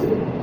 ছিল